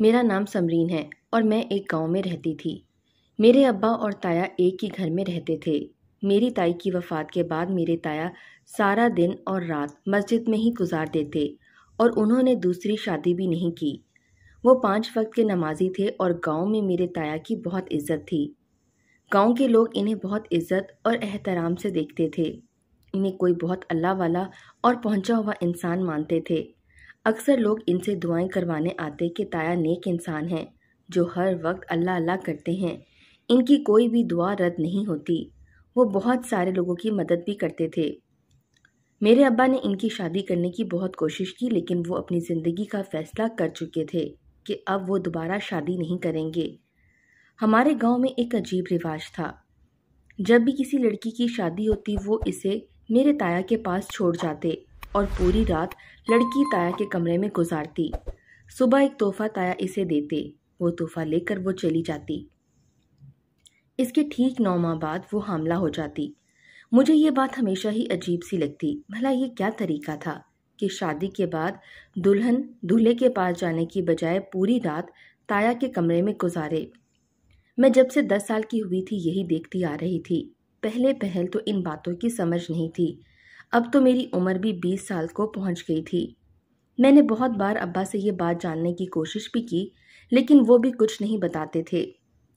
मेरा नाम समरीन है और मैं एक गाँव में रहती थी। मेरे अब्बा और ताया एक ही घर में रहते थे। मेरी ताई की वफ़ात के बाद मेरे ताया सारा दिन और रात मस्जिद में ही गुजार देते और उन्होंने दूसरी शादी भी नहीं की। वो पाँच वक्त के नमाजी थे और गाँव में मेरे ताया की बहुत इज़्ज़त थी। गाँव के लोग इन्हें बहुत इज़्ज़त और एहतराम से देखते थे। इन्हें कोई बहुत अल्लाह वाला और पहुँचा हुआ इंसान मानते थे। अक्सर लोग इनसे दुआएँ करवाने आते कि ताया नेक इंसान हैं, जो हर वक्त अल्लाह अल्लाह करते हैं। इनकी कोई भी दुआ रद्द नहीं होती। वो बहुत सारे लोगों की मदद भी करते थे। मेरे अब्बा ने इनकी शादी करने की बहुत कोशिश की, लेकिन वो अपनी ज़िंदगी का फैसला कर चुके थे कि अब वो दोबारा शादी नहीं करेंगे। हमारे गाँव में एक अजीब रिवाज था। जब भी किसी लड़की की शादी होती, वो इसे मेरे ताया के पास छोड़ जाते। और पूरी रात लड़की ताया के कमरे में गुजारती। सुबह एक तोहफा ताया इसे देते, वो तोहफा लेकर वो चली जाती। इसके ठीक नौ माह बाद वो हमला हो जाती। मुझे ये बात हमेशा ही अजीब सी लगती, भला ये क्या तरीका था कि शादी के बाद दुल्हन दूल्हे के पास जाने की बजाय पूरी रात ताया के कमरे में गुजारे। मैं जब से दस साल की हुई थी, यही देखती आ रही थी। पहले पहल तो इन बातों की समझ नहीं थी। अब तो मेरी उम्र भी बीस साल को पहुँच गई थी। मैंने बहुत बार अब्बा से ये बात जानने की कोशिश भी की, लेकिन वो भी कुछ नहीं बताते थे।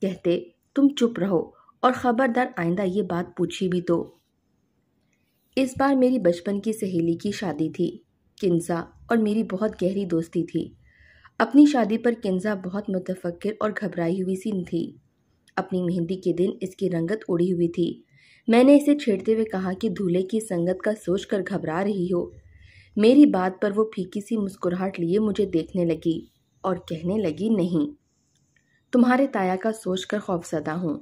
कहते, तुम चुप रहो और ख़बरदार आइंदा ये बात पूछी भी तो। इस बार मेरी बचपन की सहेली की शादी थी, किन्जा, और मेरी बहुत गहरी दोस्ती थी। अपनी शादी पर किन्जा बहुत मुतफक्र और घबराई हुई सी थी। अपनी मेहंदी के दिन इसकी रंगत उड़ी हुई थी। मैंने इसे छेड़ते हुए कहा कि दूल्हे की संगत का सोचकर घबरा रही हो। मेरी बात पर वो फीकी सी मुस्कुराहट लिए मुझे देखने लगी और कहने लगी, नहीं, तुम्हारे ताया का सोचकर खौफसदा हूँ।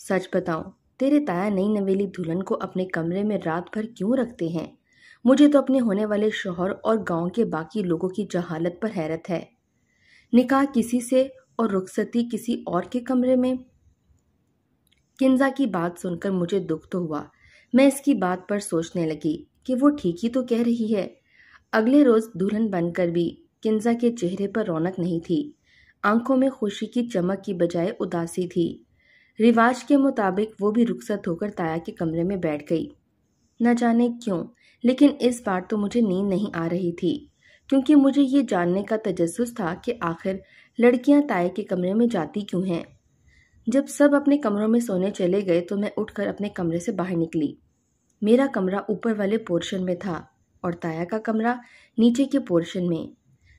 सच बताओ तेरे ताया नई नवेली दुल्हन को अपने कमरे में रात भर क्यों रखते हैं? मुझे तो अपने होने वाले शोहर और गाँव के बाकी लोगों की जहालत पर हैरत है। निकाह किसी से और रुखसती किसी और के कमरे में? किन्जा की बात सुनकर मुझे दुख तो हुआ। मैं इसकी बात पर सोचने लगी कि वो ठीक ही तो कह रही है। अगले रोज दुल्हन बनकर भी किन्जा के चेहरे पर रौनक नहीं थी। आँखों में खुशी की चमक की बजाय उदासी थी। रिवाज के मुताबिक वो भी रुखसत होकर ताया के कमरे में बैठ गई। न जाने क्यों, लेकिन इस बार तो मुझे नींद नहीं आ रही थी, क्योंकि मुझे ये जानने का तजस्स था कि आखिर लड़कियाँ ताया के कमरे में जाती क्यों हैं। जब सब अपने कमरों में सोने चले गए तो मैं उठकर अपने कमरे से बाहर निकली। मेरा कमरा ऊपर वाले पोर्शन में था और ताया का कमरा नीचे के पोर्शन में।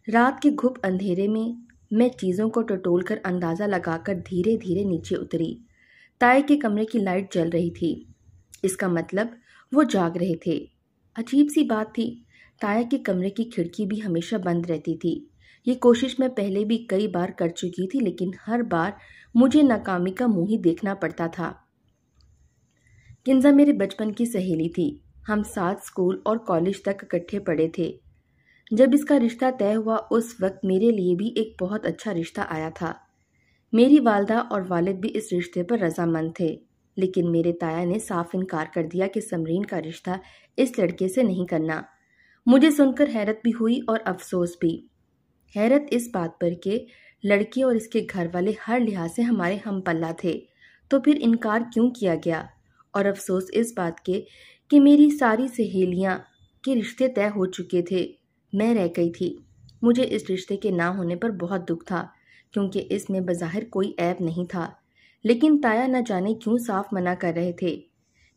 रात के घुप अंधेरे में मैं चीज़ों को टटोल कर अंदाज़ा लगाकर धीरे धीरे नीचे उतरी। ताया के कमरे की लाइट जल रही थी। इसका मतलब वो जाग रहे थे। अजीब सी बात थी, ताया के कमरे की खिड़की भी हमेशा बंद रहती थी। ये कोशिश मैं पहले भी कई बार कर चुकी थी, लेकिन हर बार मुझे नाकामी का मुँह ही देखना पड़ता था। किन्जा मेरे बचपन की सहेली थी। हम साथ स्कूल और कॉलेज तक इकट्ठे पढ़े थे। जब इसका रिश्ता तय हुआ, उस वक्त मेरे लिए भी एक बहुत अच्छा रिश्ता आया था। मेरी वालदा और वालिद भी इस रिश्ते पर रजामंद थे, लेकिन मेरे ताया ने साफ़ इनकार कर दिया कि समरीन का रिश्ता इस लड़के से नहीं करना। मुझे सुनकर हैरत भी हुई और अफसोस भी। हैरत इस बात पर कि लड़के और इसके घर वाले हर लिहाज से हमारे हम पल्ला थे। तो फिर इनकार क्यों किया गया? और अफसोस इस बात के कि मेरी सारी सहेलियाँ के रिश्ते तय हो चुके थे। मैं रह गई थी। मुझे इस रिश्ते के ना होने पर बहुत दुख था, क्योंकि इसमें बज़ाहिर कोई ऐप नहीं था। लेकिन ताया न जाने क्यों साफ़ मना कर रहे थे।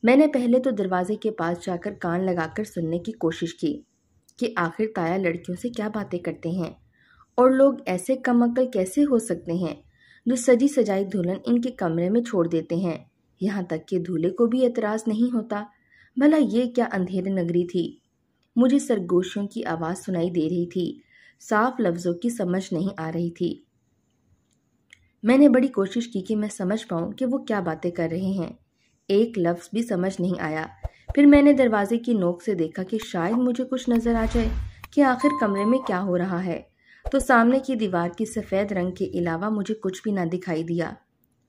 मैंने पहले तो दरवाजे के पास जाकर कान लगाकर सुनने की कोशिश की कि आखिर ताया लड़कियों से क्या बातें करते हैं। और लोग ऐसे कम अकल कैसे हो सकते हैं? जो सजी सजाई दुल्हन इनके कमरे में छोड़ देते हैं। यहाँ तक कि दूल्हे को भी एतराज़ नहीं होता। भला ये क्या अंधेरे नगरी थी? मुझे सरगोशियों की आवाज़ सुनाई दे रही थी। साफ़ लफ्ज़ों की समझ नहीं आ रही थी। मैंने बड़ी कोशिश की कि मैं समझ पाऊँ कि वो क्या बातें कर रहे हैं। एक लफ्ज़ भी समझ नहीं आया। फिर मैंने दरवाजे की नोक से देखा कि शायद मुझे कुछ नज़र आ जाए कि आखिर कमरे में क्या हो रहा है। तो सामने की दीवार की सफ़ेद रंग के अलावा मुझे कुछ भी ना दिखाई दिया।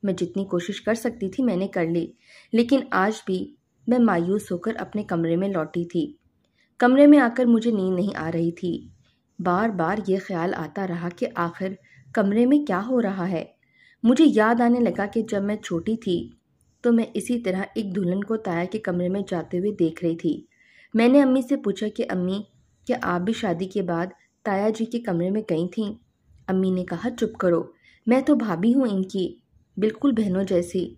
मैं जितनी कोशिश कर सकती थी मैंने कर ली, लेकिन आज भी मैं मायूस होकर अपने कमरे में लौटी थी। कमरे में आकर मुझे नींद नहीं आ रही थी। बार बार ये ख्याल आता रहा कि आखिर कमरे में क्या हो रहा है। मुझे याद आने लगा कि जब मैं छोटी थी तो मैं इसी तरह एक दुल्हन को ताया के कमरे में जाते हुए देख रही थी। मैंने अम्मी से पूछा कि, अम्मी, क्या आप भी शादी के बाद ताया जी के कमरे में गई थीं। अम्मी ने कहा, चुप करो, मैं तो भाभी हूँ इनकी, बिल्कुल बहनों जैसी।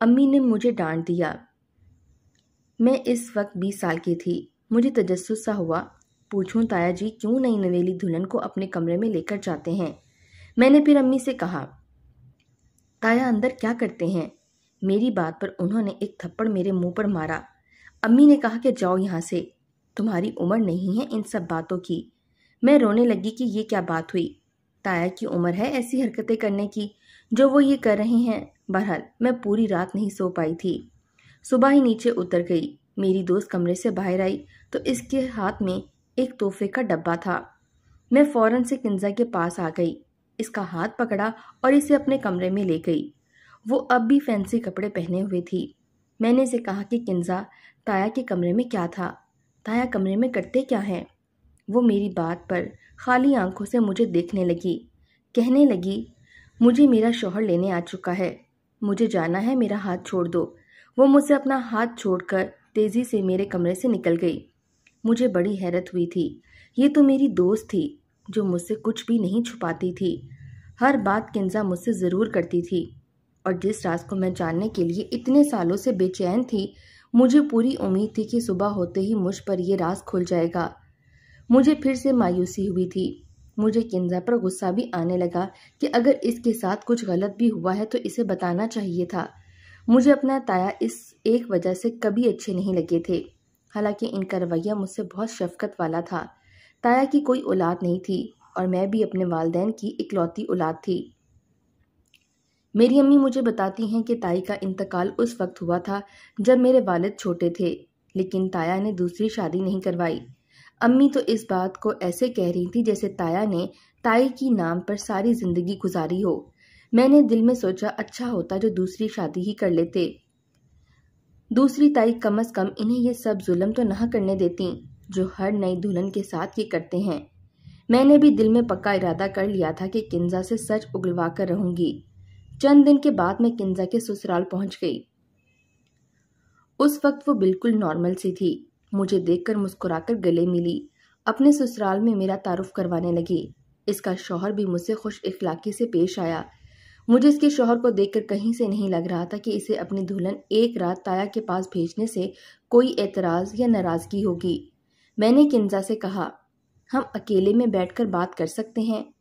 अम्मी ने मुझे डांट दिया। मैं इस वक्त बीस साल की थी। मुझे तजस्स सा हुआ। पूछूँ ताया जी, क्यों नई नवेली दुल्हन को अपने कमरे में लेकर जाते हैं? मैंने फिर अम्मी से कहा, ताया, अंदर क्या करते हैं? मेरी बात पर उन्होंने एक थप्पड़ मेरे मुँह पर मारा। अम्मी ने कहा कि जाओ यहाँ से। तुम्हारी उम्र नहीं है इन सब बातों की। मैं रोने लगी कि ये क्या बात हुई। ताया की उम्र है ऐसी हरकतें करने की, जो वो ये कर रहे हैं। बहरहाल, मैं पूरी रात नहीं सो पाई थी। सुबह ही नीचे उतर गई। मेरी दोस्त कमरे से बाहर आई तो इसके हाथ में एक तोहफे का डब्बा था। मैं फ़ौरन से किंजा के पास आ गई। इसका हाथ पकड़ा और इसे अपने कमरे में ले गई। वो अब भी फैंसी कपड़े पहने हुए थी। मैंने इसे कहा कि किंजा ताया के कमरे में क्या था? ताया कमरे में करते क्या हैं? वो मेरी बात पर खाली आँखों से मुझे देखने लगी। कहने लगी, मुझे मेरा शोहर लेने आ चुका है। मुझे जाना है, मेरा हाथ छोड़ दो। वो मुझसे अपना हाथ छोड़कर तेज़ी से मेरे कमरे से निकल गई। मुझे बड़ी हैरत हुई थी। ये तो मेरी दोस्त थी, जो मुझसे कुछ भी नहीं छुपाती थी। हर बात किंजा मुझसे ज़रूर करती थी। और जिस राज को मैं जानने के लिए इतने सालों से बेचैन थी, मुझे पूरी उम्मीद थी कि सुबह होते ही मुझ पर यह राज खुल जाएगा। मुझे फिर से मायूसी हुई थी। मुझे किंजा पर गुस्सा भी आने लगा कि अगर इसके साथ कुछ गलत भी हुआ है तो इसे बताना चाहिए था। मुझे अपना ताया इस एक वजह से कभी अच्छे नहीं लगे थे। हालाँकि इनका रवैया मुझसे बहुत शफकत वाला था। ताया की कोई औलाद नहीं थी और मैं भी अपने वालदेन की इकलौती औलाद थी। मेरी अम्मी मुझे बताती हैं कि ताई का इंतकाल उस वक्त हुआ था जब मेरे वालिद छोटे थे, लेकिन ताया ने दूसरी शादी नहीं करवाई। अम्मी तो इस बात को ऐसे कह रही थी जैसे ताया ने ताई की नाम पर सारी ज़िंदगी गुजारी हो। मैंने दिल में सोचा अच्छा होता जो दूसरी शादी ही कर लेते। दूसरी ताई कम अज कम इन्हें ये सब जुल्म तो ना करने देती, जो हर नई दुल्हन के साथ ये करते हैं। मैंने भी दिल में पक्का इरादा कर लिया था कि किंजा से सच उगलवा कर रहूँगी। चंद दिन के बाद मैं किंजा के ससुराल पहुँच गई। उस वक्त वो बिल्कुल नॉर्मल सी थी। मुझे देखकर मुस्कुराकर गले मिली। अपने ससुराल में मेरा तारुफ करवाने लगी। इसका शौहर भी मुझसे खुश इखलाकी से पेश आया। मुझे इसके शौहर को देखकर कहीं से नहीं लग रहा था कि इसे अपनी दुल्हन एक रात ताया के पास भेजने से कोई एतराज़ या नाराज़गी होगी। मैंने किंजा से कहा, हम अकेले में बैठकर बात कर सकते हैं।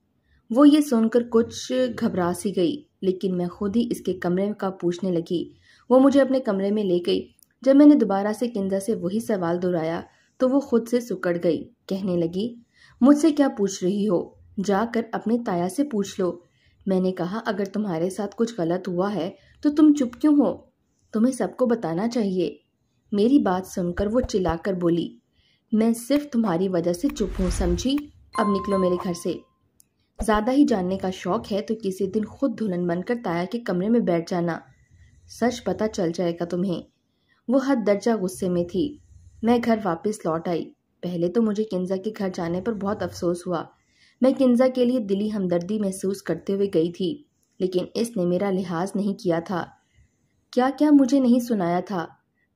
वो ये सुनकर कुछ घबरा सी गई, लेकिन मैं खुद ही इसके कमरे का पूछने लगी। वो मुझे अपने कमरे में ले गई। जब मैंने दोबारा से किंदा से वही सवाल दोहराया तो वो खुद से सुकड़ गई, कहने लगी, मुझसे क्या पूछ रही हो? जाकर अपने ताया से पूछ लो। मैंने कहा, अगर तुम्हारे साथ कुछ गलत हुआ है तो तुम चुप क्यों हो? तुम्हें सबको बताना चाहिए। मेरी बात सुनकर वो चिल्लाकर बोली, मैं सिर्फ़ तुम्हारी वजह से चुप हूँ, समझी? अब निकलो मेरे घर से। ज़्यादा ही जानने का शौक है तो किसी दिन खुद दुल्हन बनकर ताया के कमरे में बैठ जाना। सच पता चल जाएगा तुम्हें। वो हद दर्जा गुस्से में थी। मैं घर वापस लौट आई। पहले तो मुझे किन्जा के घर जाने पर बहुत अफसोस हुआ। मैं किन्जा के लिए दिली हमदर्दी महसूस करते हुए गई थी, लेकिन इसने मेरा लिहाज नहीं किया था। क्या क्या मुझे नहीं सुनाया था।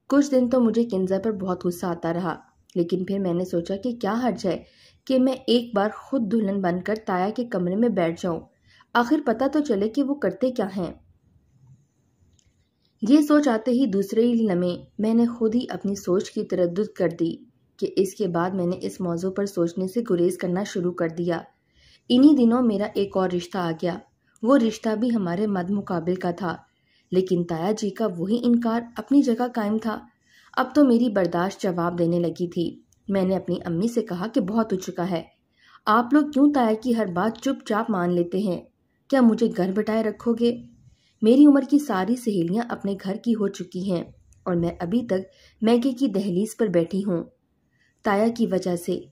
कुछ दिन तो मुझे किन्जा पर बहुत गुस्सा आता रहा, लेकिन फिर मैंने सोचा कि क्या हर्ज है कि मैं एक बार खुद दुल्हन बनकर ताया के कमरे में बैठ जाऊँ। आखिर पता तो चले कि वो करते क्या हैं। ये सोच आते ही दूसरे ही लम्हे मैंने खुद ही अपनी सोच की तरद कर दी कि इसके बाद मैंने इस मौजू पर सोचने से गुरेज करना शुरू कर दिया। इन्हीं दिनों मेरा एक और रिश्ता आ गया। वो रिश्ता भी हमारे मद मुकाबिल का था, लेकिन ताया जी का वही इनकार अपनी जगह कायम था। अब तो मेरी बर्दाश्त जवाब देने लगी थी। मैंने अपनी अम्मी से कहा कि बहुत हो चुका है। आप लोग क्यों ताया की हर बात चुपचाप मान लेते हैं? क्या मुझे घर बटाए रखोगे? मेरी उम्र की सारी सहेलियाँ अपने घर की हो चुकी हैं और मैं अभी तक मैगे की दहलीज पर बैठी हूँ। ताया की वजह से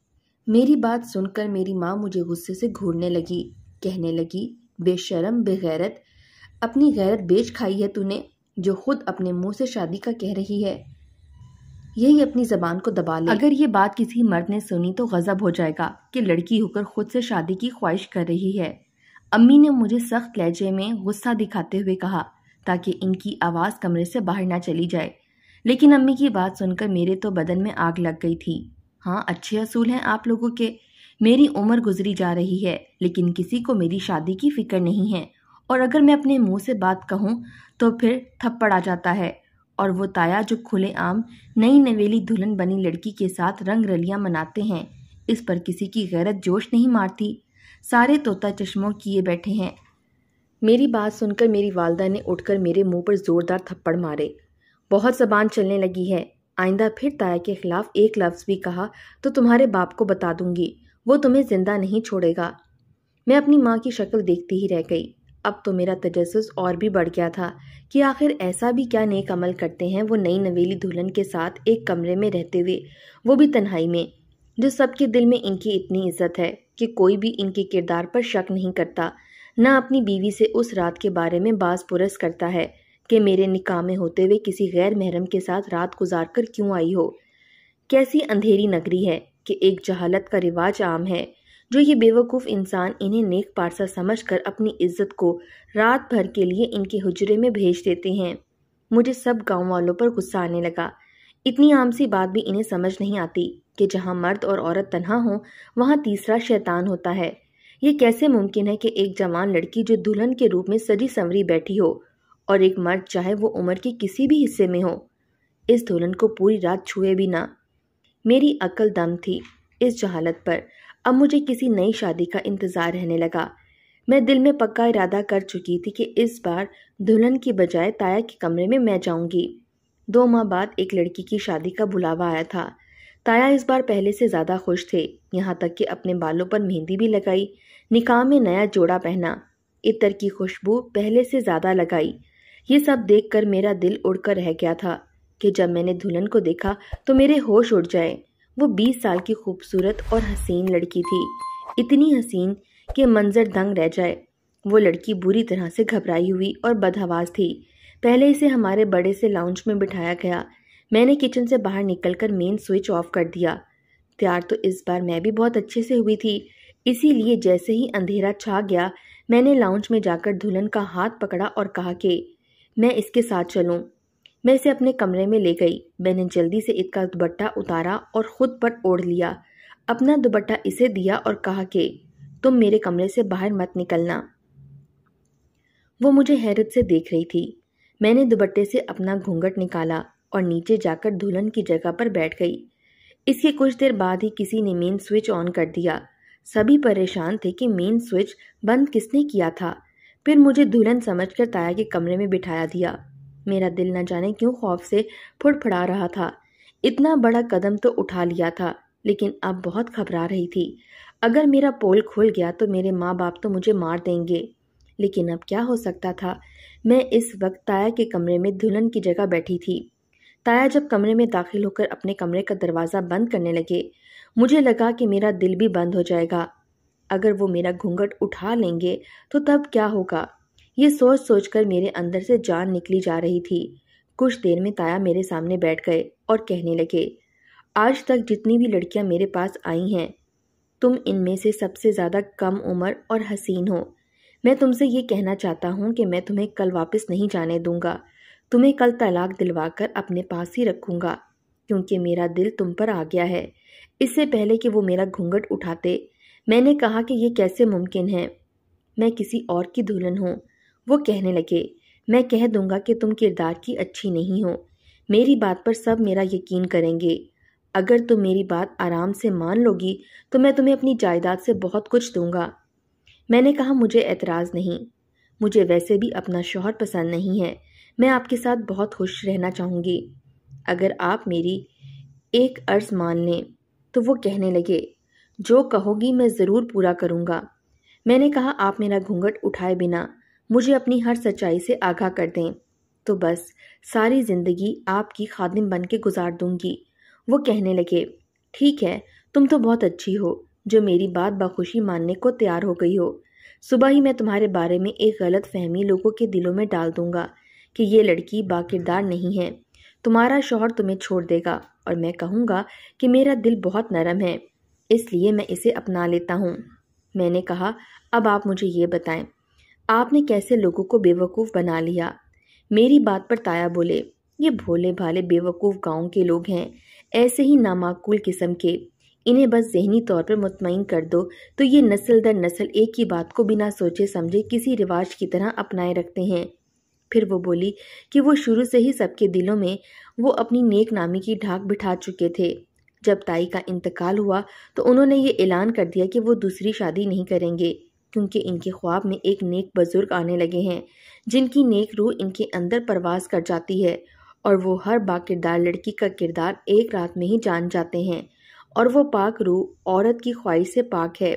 मेरी बात सुनकर मेरी माँ मुझे गुस्से से घूरने लगी, कहने लगी, बेशरम, बेगैरत, अपनी गैरत बेच खाई है तूने, जो खुद अपने मुँह से शादी का कह रही है। यही अपनी जबान को दबा ले। अगर ये बात किसी मर्द ने सुनी तो गजब हो जाएगा कि लड़की होकर खुद से शादी की ख्वाहिश कर रही है। अम्मी ने मुझे सख्त लहजे में गुस्सा दिखाते हुए कहा ताकि इनकी आवाज़ कमरे से बाहर ना चली जाए। लेकिन अम्मी की बात सुनकर मेरे तो बदन में आग लग गई थी। हाँ अच्छे असूल हैं आप लोगों के। मेरी उम्र गुजरी जा रही है, लेकिन किसी को मेरी शादी की फ़िक्र नहीं है। और अगर मैं अपने मुँह से बात कहूँ तो फिर थप्पड़ आ जाता है। और वो ताया जो खुले आम नई नवेली दुल्हन बनी लड़की के साथ रंग रलियाँ मनाते हैं, इस पर किसी की गैरत जोश नहीं मारती। सारे तोता चश्मों किए बैठे हैं। मेरी बात सुनकर मेरी वालदा ने उठकर मेरे मुँह पर जोरदार थप्पड़ मारे। बहुत जबान चलने लगी है। आइंदा फिर ताया के खिलाफ एक लफ्ज़ भी कहा तो तुम्हारे बाप को बता दूँगी। वो तुम्हें ज़िंदा नहीं छोड़ेगा। मैं अपनी माँ की शक्ल देखती ही रह गई। अब तो मेरा तजस और भी बढ़ गया था कि आखिर ऐसा भी क्या नेक अमल करते हैं वो नई नवेली दुल्हन के साथ एक कमरे में रहते हुए, वो भी तन्हाई में, जो सबके दिल में इनकी इतनी इज़्ज़त है। कि कोई भी इनके किरदार पर शक नहीं करता, न अपनी बीवी से उस रात के बारे में बास पुरस करता है कि मेरे निकाह में होते हुए किसी गैर महरम के साथ रात गुजार कर क्यों आई हो। कैसी अंधेरी नगरी है कि एक जहालत का रिवाज आम है, जो ये बेवकूफ़ इंसान इन्हें नेक पारसा समझकर अपनी इज़्ज़त को रात भर के लिए इनके हुजरे में भेज देते हैं। मुझे सब गाँव वालों पर गुस्सा आने लगा इतनी आम सी बात भी इन्हें समझ नहीं आती कि जहाँ मर्द और औरत तनहा हो, वहाँ तीसरा शैतान होता है। ये कैसे मुमकिन है कि एक जवान लड़की जो दुल्हन के रूप में सजी संवरी बैठी हो और एक मर्द चाहे वो उम्र के किसी भी हिस्से में हो। इस दुल्हन को पूरी रात छुए भी ना मेरी अकल दम थी इस जहालत पर। अब मुझे किसी नई शादी का इंतज़ार रहने लगा। मैं दिल में पक्का इरादा कर चुकी थी कि इस बार दुल्हन की बजाय ताया के कमरे में मैं जाऊँगी। दो माह बाद एक लड़की की शादी का बुलावा आया था। ताया इस बार पहले से ज़्यादा खुश थे। यहाँ तक कि अपने बालों पर मेहंदी भी लगाई, निकाह में नया जोड़ा पहना, इतर की खुशबू पहले से ज़्यादा लगाई। ये सब देखकर मेरा दिल उड़कर रह गया था कि जब मैंने दुल्हन को देखा तो मेरे होश उड़ जाए। वो बीस साल की खूबसूरत और हसीन लड़की थी। इतनी हसीन कि मंजर दंग रह जाए। वो लड़की बुरी तरह से घबराई हुई और बदहवास थी। पहले इसे हमारे बड़े से लाउंज में बिठाया गया। मैंने किचन से बाहर निकलकर मेन स्विच ऑफ़ कर दिया। तैयार तो इस बार मैं भी बहुत अच्छे से हुई थी। इसीलिए जैसे ही अंधेरा छा गया, मैंने लाउंज में जाकर दुल्हन का हाथ पकड़ा और कहा कि, मैं इसके साथ चलूँ। मैं इसे अपने कमरे में ले गई। मैंने जल्दी से इसका दुबट्टा उतारा और खुद पर ओढ़ लिया। अपना दुबट्टा इसे दिया और कहा कि, तुम मेरे कमरे से बाहर मत निकलना। वो मुझे हैरत से देख रही थी। मैंने दुबट्टे से अपना घूंघट निकाला और नीचे जाकर दुल्हन की जगह पर बैठ गई। इसके कुछ देर बाद ही किसी ने मेन स्विच ऑन कर दिया। सभी परेशान थे कि मेन स्विच बंद किसने किया था। फिर मुझे दुल्हन समझकर ताया के कमरे में बिठाया दिया। मेरा दिल न जाने क्यों खौफ से फुड़फड़ा रहा था। इतना बड़ा कदम तो उठा लिया था, लेकिन अब बहुत घबरा रही थी। अगर मेरा पोल खुल गया तो मेरे माँ बाप तो मुझे मार देंगे। लेकिन अब क्या हो सकता था? मैं इस वक्त ताया के कमरे में दुल्हन की जगह बैठी थी। ताया जब कमरे में दाखिल होकर अपने कमरे का दरवाज़ा बंद करने लगे, मुझे लगा कि मेरा दिल भी बंद हो जाएगा। अगर वो मेरा घूंघट उठा लेंगे तो तब क्या होगा? ये सोच सोच कर मेरे अंदर से जान निकली जा रही थी। कुछ देर में ताया मेरे सामने बैठ गए और कहने लगे, आज तक जितनी भी लड़कियाँ मेरे पास आई हैं, तुम इनमें से सबसे ज़्यादा कम उम्र और हसीन हो। मैं तुमसे ये कहना चाहता हूँ कि मैं तुम्हें कल वापस नहीं जाने दूँगा। तुम्हें कल तलाक दिलवाकर अपने पास ही रखूँगा, क्योंकि मेरा दिल तुम पर आ गया है। इससे पहले कि वो मेरा घूंघट उठाते, मैंने कहा कि ये कैसे मुमकिन है? मैं किसी और की दुल्हन हूँ। वो कहने लगे, मैं कह दूँगा कि तुम किरदार की अच्छी नहीं हो। मेरी बात पर सब मेरा यकीन करेंगे। अगर तुम मेरी बात आराम से मान लोगी तो मैं तुम्हें अपनी जायदाद से बहुत कुछ दूँगा। मैंने कहा, मुझे एतराज़ नहीं। मुझे वैसे भी अपना शोहर पसंद नहीं है। मैं आपके साथ बहुत खुश रहना चाहूँगी। अगर आप मेरी एक अर्ज़ मान लें तो वो कहने लगे, जो कहोगी मैं ज़रूर पूरा करूँगा। मैंने कहा, आप मेरा घूंघट उठाए बिना मुझे अपनी हर सच्चाई से आगाह कर दें। तो बस, सारी ज़िंदगी आपकी खादिम बन के गुजार दूँगी। वो कहने लगे, ठीक है, तुम तो बहुत अच्छी हो। जो मेरी बात बखुशी मानने को तैयार हो गई हो। सुबह ही मैं तुम्हारे बारे में एक गलत फहमी लोगों के दिलों में डाल दूँगा कि ये लड़की बाकिरदार नहीं है। तुम्हारा शौहर तुम्हें छोड़ देगा और मैं कहूँगा कि मेरा दिल बहुत नरम है, इसलिए मैं इसे अपना लेता हूँ। मैंने कहा, अब आप मुझे ये बताएँ, आपने कैसे लोगों को बेवकूफ़ बना लिया? मेरी बात पर ताया बोले, ये भोले भाले बेवकूफ़ गाँव के लोग हैं, ऐसे ही नामाकुल किस्म के। इन्हें बस जहनी तौर पर मुतमिन कर दो। तो ये नस्ल दर नस्ल एक ही बात को बिना सोचे समझे किसी रिवाज की तरह अपनाए रखते हैं। फिर वो बोली कि वो शुरू से ही सबके दिलों में वो अपनी नेक नामी की ढाक बिठा चुके थे। जब ताई का इंतकाल हुआ तो उन्होंने ये ऐलान कर दिया कि वो दूसरी शादी नहीं करेंगे, क्योंकि इनके ख्वाब में एक नेक बुज़ुर्ग आने लगे हैं, जिनकी नेक रूह इनके अंदर परवास कर जाती है, और वो हर बाकिरदार लड़की का किरदार एक रात में ही जान जाते हैं। और वो पाक रूह औरत की ख्वाहिश से पाक है।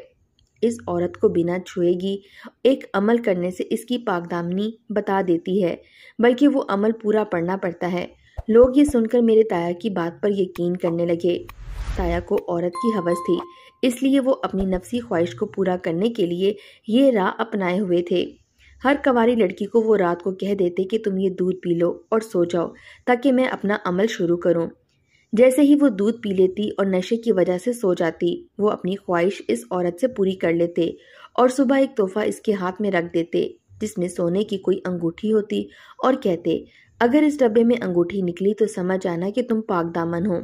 इस औरत को बिना छुएगी, एक अमल करने से इसकी पाकदामनी बता देती है, बल्कि वो अमल पूरा पढ़ना पड़ता है। लोग ये सुनकर मेरे ताया की बात पर यकीन करने लगे। ताया को औरत की हवस थी, इसलिए वो अपनी नफसी ख्वाहिश को पूरा करने के लिए ये राह अपनाए हुए थे। हर कवारी लड़की को वो रात को कह देते कि तुम ये दूध पी लो और सो जाओ, ताकि मैं अपना अमल शुरू करूँ। जैसे ही वो दूध पी लेती और नशे की वजह से सो जाती, वो अपनी ख्वाहिश इस औरत से पूरी कर लेते और सुबह एक तोहफा इसके हाथ में रख देते, जिसमें सोने की कोई अंगूठी होती और कहते, अगर इस डब्बे में अंगूठी निकली तो समझ आना कि तुम पाक दामन हो।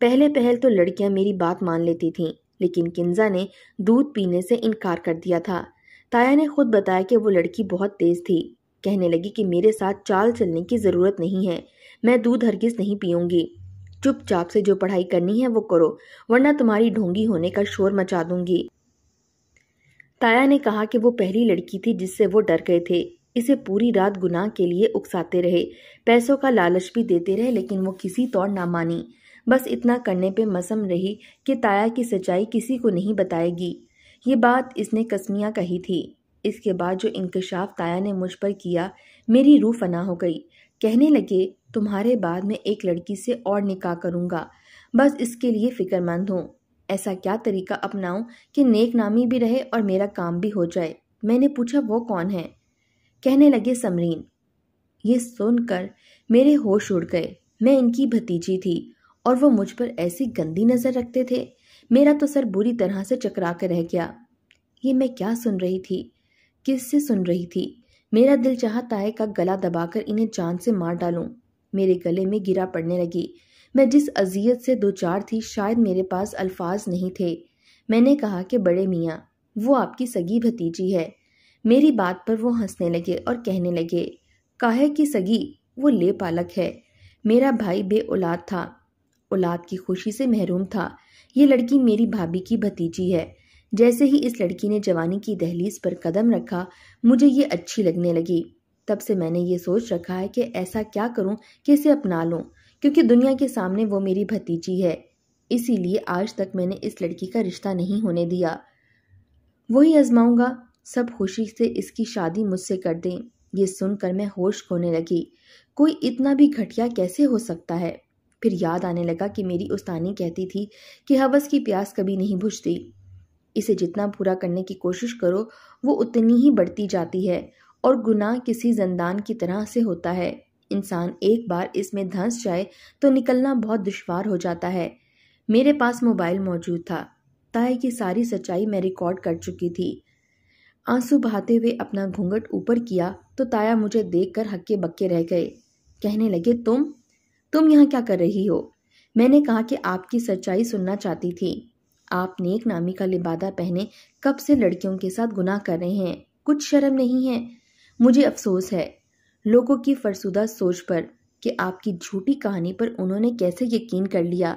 पहले पहल तो लड़कियाँ मेरी बात मान लेती थीं, लेकिन किन्जा ने दूध पीने से इनकार कर दिया था। ताया ने खुद बताया कि वो लड़की बहुत तेज़ थी। कहने लगी कि मेरे साथ चाल चलने की ज़रूरत नहीं है, मैं दूध हरगिज़ नहीं पीऊँगी। चुपचाप से जो पढ़ाई करनी है वो करो, वरना तुम्हारी ढोंगी होने का शोर मचा दूँगी। ताया ने कहा कि वो पहली लड़की थी जिससे वो डर गए थे। इसे पूरी रात गुनाह के लिए उकसाते रहे। पैसों का लालच भी देते रहे, लेकिन वो किसी तौर ना मानी। बस इतना करने पे मसम रही कि ताया की सच्चाई किसी को नहीं बताएगी। ये बात इसने कसमिया कही थी। इसके बाद जो इंकशाफ ताया ने मुझ पर किया, मेरी रूह फना हो गई। कहने लगे तुम्हारे बाद में एक लड़की से और निकाह करूँगा। बस इसके लिए फ़िक्रमंद हूँ। ऐसा क्या तरीका अपनाऊं कि नेक नामी भी रहे और मेरा काम भी हो जाए? मैंने पूछा, वो कौन है? कहने लगे समरीन। ये सुनकर मेरे होश उड़ गए। मैं इनकी भतीजी थी और वो मुझ पर ऐसी गंदी नज़र रखते थे। मेरा तो सर बुरी तरह से चकरा कर रह गया। ये मैं क्या सुन रही थी? किससे सुन रही थी? मेरा दिल चाहता है का गला दबाकर इन्हें जान से मार डालूं। मेरे गले में गिरा पड़ने लगी। मैं जिस अजियत से दो चार थी, शायद मेरे पास अल्फाज नहीं थे। मैंने कहा कि, बड़े मियाँ, वो आपकी सगी भतीजी है। मेरी बात पर वो हंसने लगे और कहने लगे, काहे की सगी? वो ले पालक है। मेरा भाई बे औलाद था। औलाद की खुशी से महरूम था। ये लड़की मेरी भाभी की भतीजी है। जैसे ही इस लड़की ने जवानी की दहलीज पर कदम रखा, मुझे ये अच्छी लगने लगी। तब से मैंने ये सोच रखा है कि ऐसा क्या करूँ कि इसे अपना लूँ? क्योंकि दुनिया के सामने वो मेरी भतीजी है। इसीलिए आज तक मैंने इस लड़की का रिश्ता नहीं होने दिया। वही आजमाऊँगा। सब खुशी से इसकी शादी मुझसे कर दें। ये सुनकर मैं होश खोने लगी। कोई इतना भी घटिया कैसे हो सकता है? फिर याद आने लगा कि मेरी उस्तानी कहती थी कि हवस की प्यास कभी नहीं बुझती। इसे जितना पूरा करने की कोशिश करो, वो उतनी ही बढ़ती जाती है। और गुनाह किसी जंदान की तरह से होता है। इंसान एक बार इसमें धंस जाए तो निकलना बहुत दुश्वार हो जाता है। मेरे पास मोबाइल मौजूद था। ताए की सारी सच्चाई मैं रिकॉर्ड कर चुकी थी। आँसू बहाते हुए अपना घूंघट ऊपर किया तो ताया मुझे देखकर हक्के बक्के रह गए। कहने लगे, तुम? तुम यहाँ क्या कर रही हो? मैंने कहा कि आपकी सच्चाई सुनना चाहती थी। आप नेक नामी का लिबादा पहने कब से लड़कियों के साथ गुनाह कर रहे हैं? कुछ शर्म नहीं है। मुझे अफसोस है, लोगों की फरसुदा सोच पर कि आपकी झूठी कहानी पर उन्होंने कैसे यकीन कर लिया।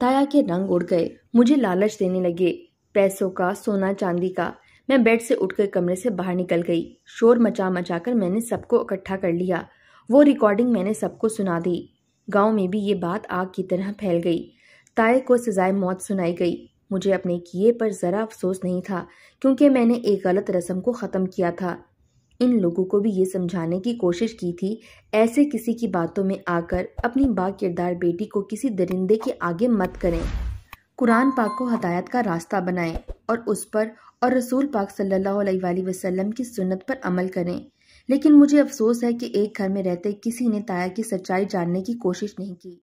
ताया के रंग उड़ गए, मुझे लालच देने लगे। पैसों का, सोना चांदी का, मैं बेड से उठकर कमरे से बाहर निकल गई। शोर मचा मचा कर मैंने सबको इकट्ठा कर लिया। वो रिकॉर्डिंग मैंने सबको सुना दी। गाँव में भी ये बात आग की तरह फैल गई। ताए को सजाए मौत सुनाई गई। मुझे अपने किए पर ज़रा अफसोस नहीं था, क्योंकि मैंने एक गलत रस्म को ख़त्म किया था। इन लोगों को भी ये समझाने की कोशिश की थी, ऐसे किसी की बातों में आकर अपनी बा किरदार बेटी को किसी दरिंदे के आगे मत करें। कुरान पाक को हदायत का रास्ता बनाएँ और उस पर और रसूल पाक सल्लल्लाहु अलैहि वसल्लम की सुन्नत पर अमल करें। लेकिन मुझे अफसोस है कि एक घर में रहते किसी ने ताया की सच्चाई जानने की कोशिश नहीं की।